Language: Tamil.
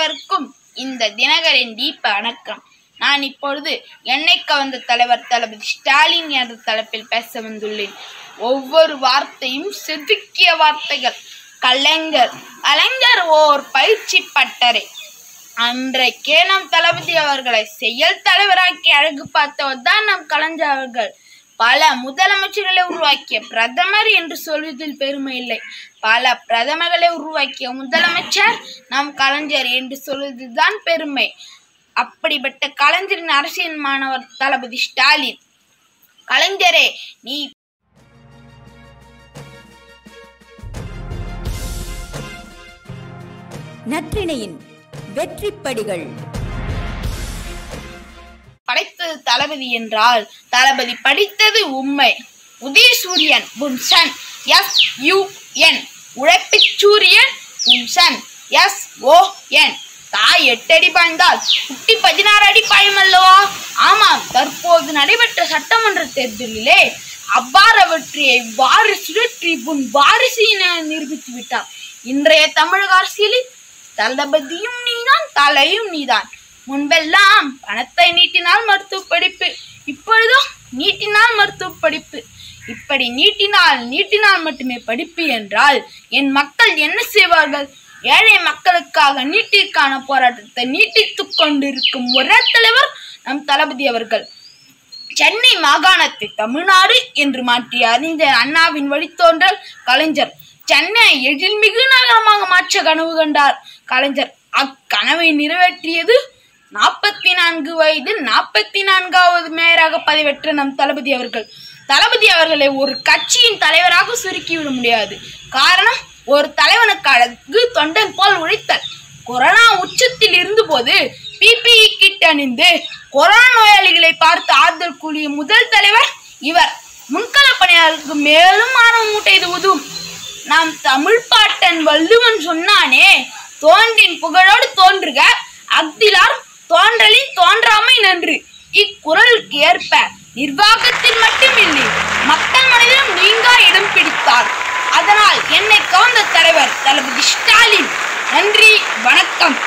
அனைவருக்கும் இந்த தினகரின் தீப வணக்கம். நான் இப்பொழுது என்னை கவர்ந்த தலைவர் தளபதி ஸ்டாலின் என்ற தலைப்பில் பேச வந்துள்ளேன். ஒவ்வொரு வார்த்தையும் செதுக்கிய வார்த்தைகள். கலைஞர் கலைஞர் ஓர் பயிற்சி பட்டறை. அன்றைக்கே நம் தளபதி அவர்களை செயல் தலைவராக்கி அழகு பார்த்தவர் தான் நம் கலைஞர் அவர்கள். பல முதலமைச்சர்களை உருவாக்கிய பிரதமர் என்று சொல்வதில் பெருமை இல்லை. பல பிரதமர்களை உருவாக்கிய முதலமைச்சர் நம் கலைஞர் என்று சொல்வதுதான் பெருமை. அப்படிப்பட்ட கலைஞரின் அரசியல் மாணவர் தளபதி ஸ்டாலின் கலைஞரே நீ நற்றிணையின் வெற்றிப்படிகள். படைத்தது தளபதி என்றால் தளபதி படித்தது உண்மை உதயசூரியன் உன் சன். S U N. உழைப்புச் சூரியன் உன் சன். எஸ் ஓ என். தாய் எட்டு அடி பாய்ந்தால் குட்டி பதினாறு அடி பாயும் அல்லவா ஆமாம் தற்போது நடைபெற்ற சட்டமன்ற தேர்தலிலே அவ்வாறு வாரி சுழற்றி உன் வாரிசினை நிரூபித்து விட்டார் இன்றைய தமிழக அரசியலில் தளபதியும் நீதான் தலையும் நீதான். முன்பெல்லாம் பணத்தை நீட்டினால் மருத்துவ படிப்பு இப்பொழுதும் நீட்டினால் மருத்துவ படிப்பு. இப்படி நீட்டினால் நீட்டினால் மட்டுமே படிப்பு என்றால் என் மக்கள் என்ன செய்வார்கள்? ஏழை மக்களுக்காக நீட்டிற்கான போராட்டத்தை நீட்டித்துக் கொண்டிருக்கும் ஒரே தலைவர் நம் தளபதி அவர்கள். சென்னை மாகாணத்தை தமிழ்நாடு என்று மாற்றிய அறிஞர் அண்ணாவின் வழித்தோன்றல் கலைஞர். சென்னை எழில்மிகு நகரமாக மாற்ற கனவு கண்டார் கலைஞர். அக்கனவை நிறைவேற்றியது நாற்பத்தி நான்கு வயதில் நாற்பத்தி நான்காவது மேயராக பதவியேற்ற நம் தளபதி அவர்கள். தளபதி அவர்களை ஒரு கட்சியின் தலைவராக சுருக்கிவிட முடியாது. காரணம் ஒரு தலைவனுக்கு அழகு தொண்டன் போல் உழைத்தல். கொரோனா உச்சத்தில் இருந்தபோது பிபிஇ கிட் அணிந்து கொரோனா நோயாளிகளை பார்த்து ஆறுதல் கூடிய முதல் தலைவர் இவர். முன்கள பணியாளருக்கு மேலும் ஆர்வம் ஊட்ட உதவும் நாம் தமிழ் பாட்டன் வள்ளுவன் சொன்னானே தோன்றின் புகழோடு தோன்றுக. அக்திலார் தோன்றலின் தோன்றாமை நன்று. இக்குறளுக்கு ஏற்ப நிர்வாகத்தில் மட்டுமில்லை மக்கள் மனதிலும் நீங்கா இடம் பிடித்தார். அதனால் என்னை கவர்ந்த தலைவர் தளபதி ஸ்டாலின் நன்றி வணக்கம்.